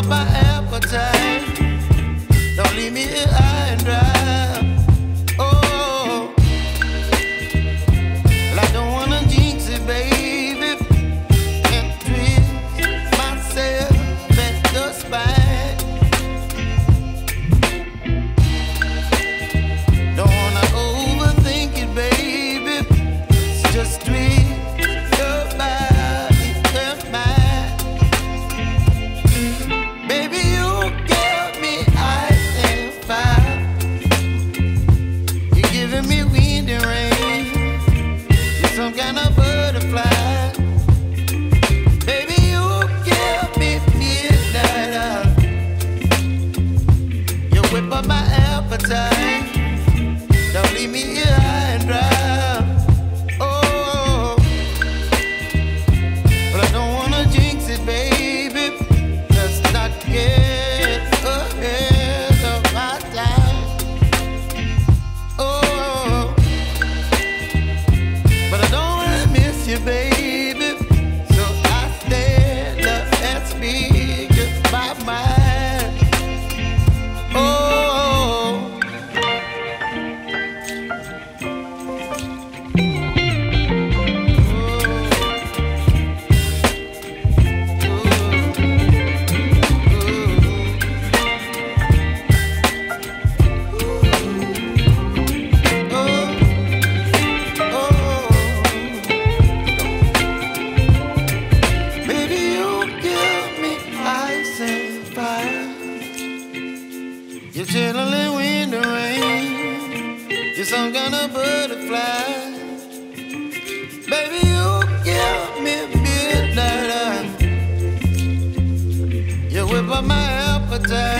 up my up my appetite.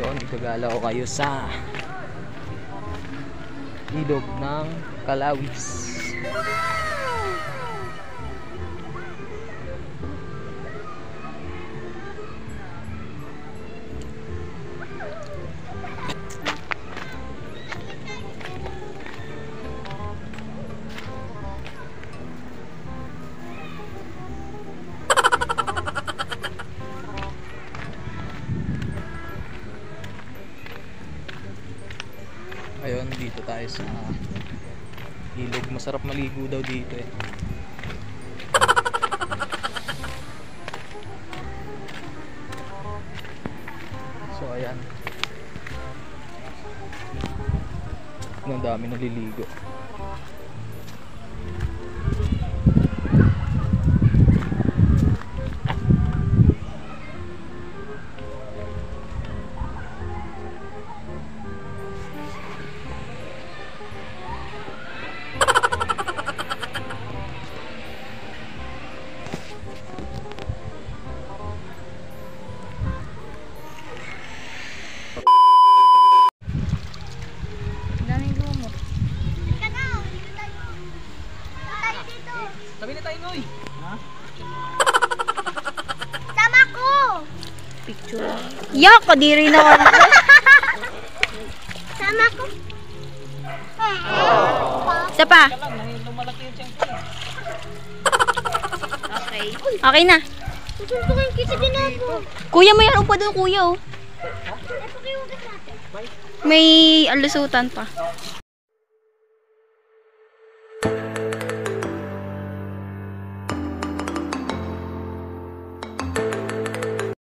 Yun, ikagala ko kayo sa ilog ng Kalawis. Sa ilog. Masarap maligo daw dito eh. So ayan. Ang dami naliligo. Yak, kadiri na ako. Sama ko. Isa pa. Okay. Okay na. Kuya, may ano pa doon, kuya, oh. May alusutan pa.